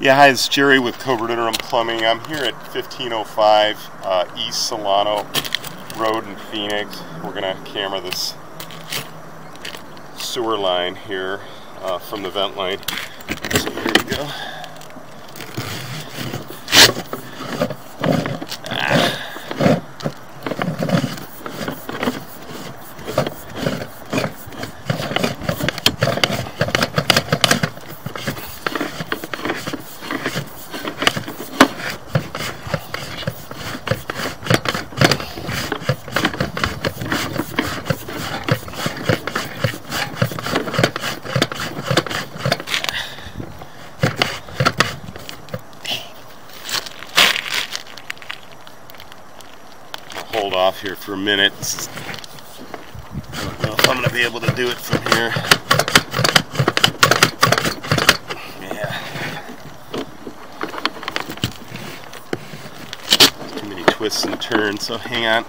Yeah, hi, it's Jerry with Cobra Rooter and Plumbing. I'm here at 1505 uh, East Solano Road in Phoenix. We're going to camera this sewer line here uh, from the vent line. So here we go. Hold off here for a minute. I don't know if I'm going to be able to do it from here. Yeah. Too many twists and turns, so hang on.